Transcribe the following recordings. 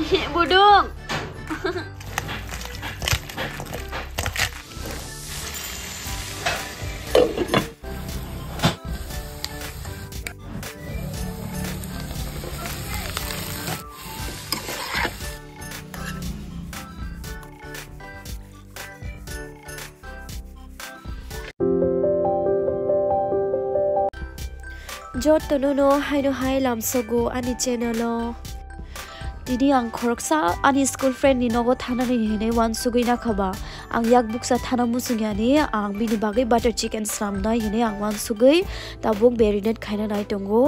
Bù đường. Jot tonono haino hai lam sogo ani channel lo. Didi ang khoroksa ani school friend ni nogo thana ni hene wan sugui na khaba ang yak buksa thana musung yani ang bini bagai butter chicken sram na hene ang wan sugui ta buk marinate khaina nai tongo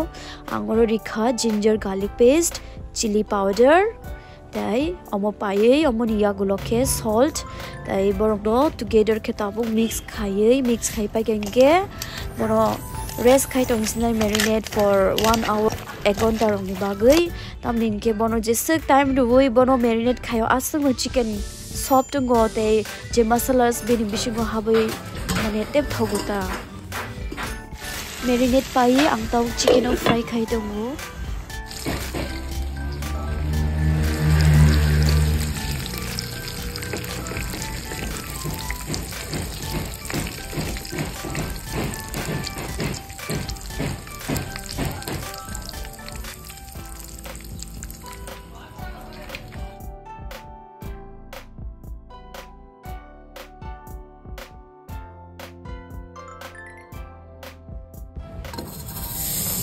ang oro rikha ginger garlic paste chili powder তাই অম পায়ে অম নিয়া গুলকে salt তাই বরং together খেতাবুক mix খাইয়ে mix খাই পাই গেঙ্গে বড় rest khai tong sinai marinate for 1 ekon ni bagai tamlin ke bono je sik time do woi bono marinate khayo asung chicken সব টঙ্গ তে যে মশলাস বেনি বিশিঙ্গ হাবই মানে টেপ থগুতা মেরিনেট পাই আংতাও চিকেন ফ্রাই খাই দঙ্গু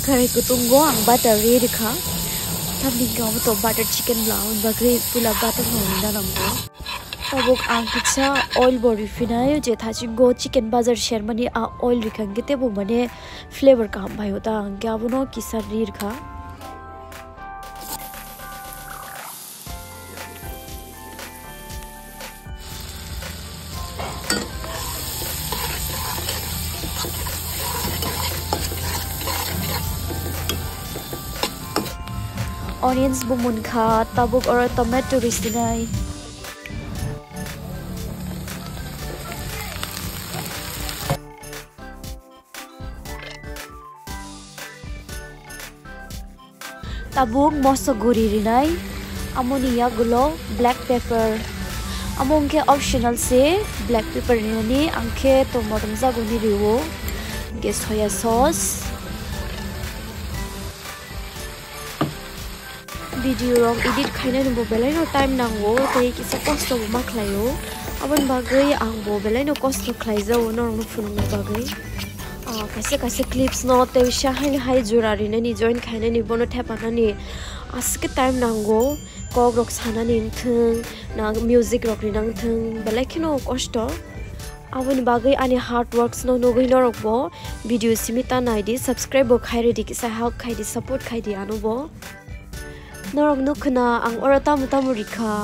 tongo kare kutunggo ang butter ready kha thamni gaw to butter chicken blau bagre pula butter hong na nambo tabuk ang kitsa oil bo refinayo je thachi go chicken bazar shermani a oil rikhang gite bu mane flavor kam bhayo ta ang kya bono kisar rir kha onions bumun kha tabuk or tomato risinai tabuk moso guri rinai amoni gulo black pepper among ke optional se black pepper ni angke tomato jaguni riwo ge soya sauce video rong edit khaina no belai no time nango te ki sa cost bo ma khlayo aban bagai ang bo belai no cost khlai za no rong phun no bagai kaise kaise clips no te sha hai jurari na ni join khaina ni bono thepa na ni aske time nango kog rok sana ni thung na music rok ri nang thung belai khino cost aboni bagai ani hard works no no goi no rok bo video simita naidi subscribe bo khairi di ki norok no khna ang orata mutamu rikha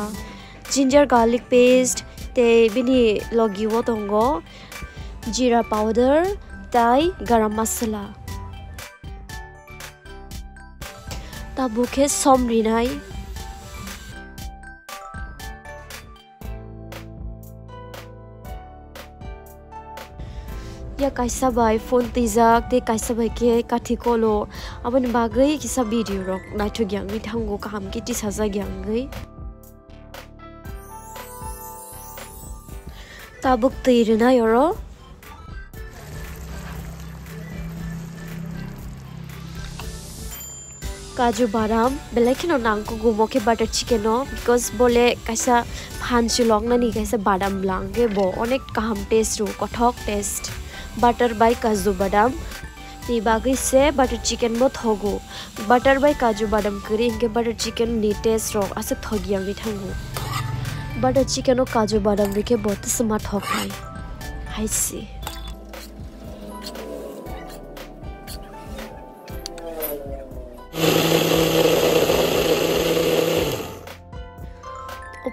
ginger garlic paste te bini logi wo tongo jira powder tai garam masala. Ta bukhe somrinai ya kaisa bai phone tijak te kaisa bai ke kathi kolo abani bagai kisa video rok naitho gyang ni thango kam ki ti saja gyang gai tabuk tirna yoro কাজু বাদাম বেলেগখিনো নাংকো গুমকে butter চিকেনো because বলে কাইসা ফানচু long নানি কাইসা বাদাম লাংগে ব অনেক কাহাম test রু কথক test butter बाई काजू बादाम। ती बागी से बटर चिकन बो थगो। बटर बाई काजू बादाम करी, इनके बटर चिकन नीटे स्ट्रॉ असे थगिया भी थंगो। बटर चिकन और काजू बादाम देखे बहुत स्मार्ट हो गए हाय सी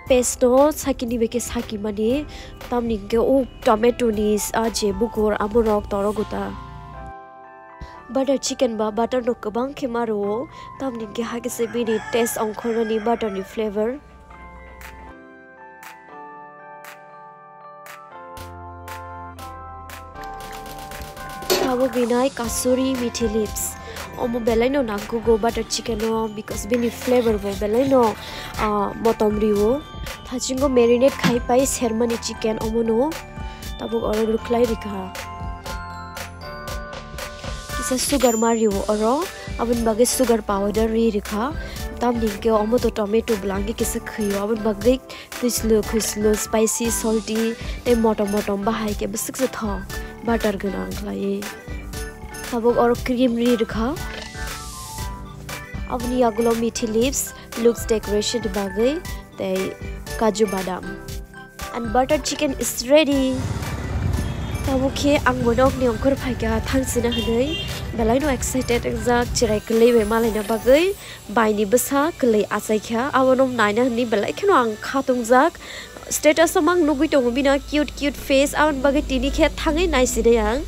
पेस्टो साकिनी बेके साकी मने tam ninge o tomato nis a jebu gor amurok toroguta butter chicken ba butter no kabang khimaro tam ninge hage se bini taste ongkhorani butter ni flavor খাব বিনাই কাসুরি মিঠি লিপস অমো বেলাইনো নাকু গো বাটার চিকেনো বিকজ বিনি ফ্লেভার বো বেলাইনো মতমরিও हजिंग मेरीनेट खाई पाई सेरमनी चिकेन अमनो तब और रुखलाई रिखा इसे सुगर मारियो अरो अब इन बगे सुगर पाउडर री रिखा तब निके अमो तो टमेटो ब्लांगे किसे खियो अब बगे खुशलो खुस्लो स्पाइसी सल्टी ते मटम मोटो बहाई के बस से था बटर गना खलाई तब और क्रीम री रिखा अब नी अगलो मीठी लिप्स लुक्स डेकोरेशन बागे kaju badam. And butter chicken is ready. Tabukhe ang monok ni ongkor phaiga thangsina hanai belai no excited exact chirai klei be malai na bagai baini basa klei asai kha. Awonom naina ni belai kheno ang khatung jak. Status amang nugui tongo bina cute cute face. Awan bagai tini khe thangai naisi de yang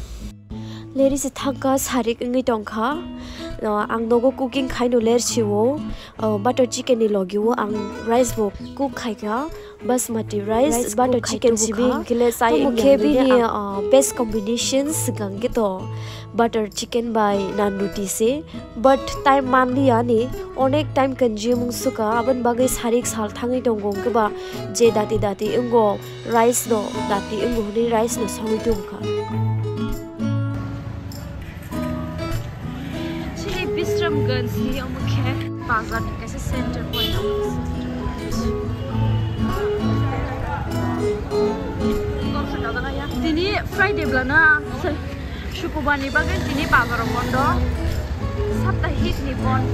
leri se thangka sarik ngai tongkha ang nogo cooking khai no ler chiwo butter chicken ni logiwo ang rice bo cook khai ka basmati rice butter chicken sibi kile sai mukhe bi ni best combinations gange to butter chicken by nan roti se but time man liya ni onek time consume suka aban bagai sarik sal thangai dongong ke ba je dati dati ungo rice no dati ungo ni rice no songi tum ka Visramganj ni ang mukhe bazar kaise center point তিনি Friday ব্লানা শুক্রবার নি বাগে তিনি বাজার বন্ধ সাপ্তাহিক নি বন্ধ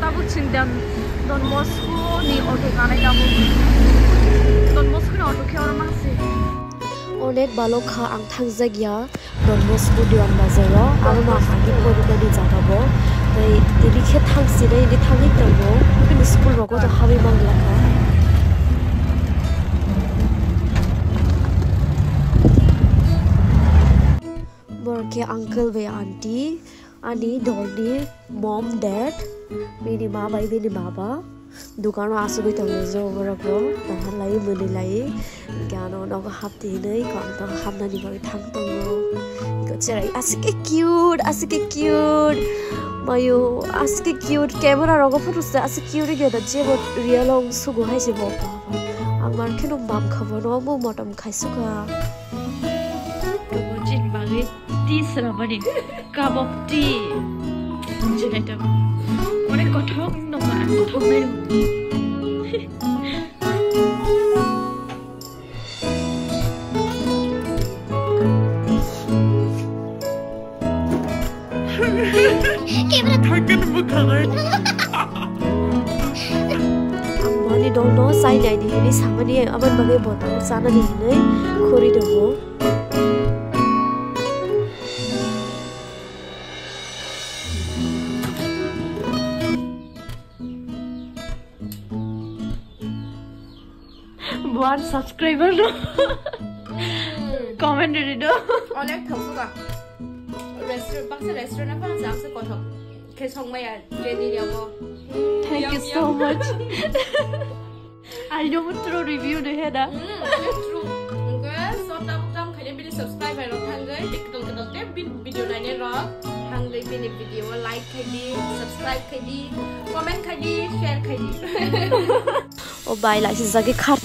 তাবু চিন্তাম ডন মস্কো নি অটো কানাই দামু ডন মস্কো নি অটো খেয়ার মাসে অনেক ভালো খা আং থাকজাগিয়া ডন মস্কো দিওয়ান বাজারও আরো মা হাগি পরিমাণে জাগাবো তাই দিদিকে থাকছি না এদি থাকি তাবো কিন্তু স্কুল রগো তো হাবি বাংলা খা বরকে আঙ্কেল বে aunty ani dolni mom dad bini ma bai bini baba dukano asubi tong jo borako tahan lai muni lai gano no ko hapti nei ko to hamna ni bai thang tong ko cherai asike cute asike cute mayo asike cute camera rogo photo sa asike cute ge da je bo real ong sugo hai je bo আমার কেন মাম có thớt đâu mà ăn có thớt đấy Hakkını mı kalır? Mani dong no sai dai di ni samani aban bagai botang sana di ni khori dong. one subscriber no comment itu অনেক ঠকসুকা restaurant বাংসে restaurant আপা জামসে কথক খেসং মায়া ready দিয়াবো thank you so much I don't throw review deh dah true Oke, so tam tam kaya bili subscribe hai rok hangai dikdol kedol te video nanya rok hangai bini video like kaya di subscribe kaya di comment kaya di share kaya di ও বাইলা সিজাকে খার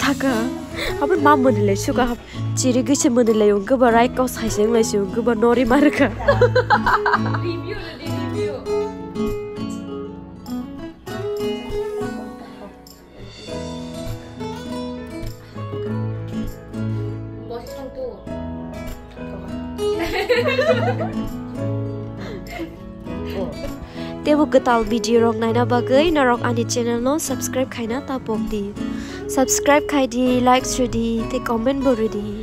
apa mambo dile shuka chiri gi chim mana yung ga barai ko sai sih le shu ga ba nori review le review. Tebu ketal video rong naina bagai eh? narong ani channel no? Subscribe kaina tapok di subscribe khai di like shudi te comment bori di